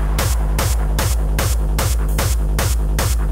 どっち?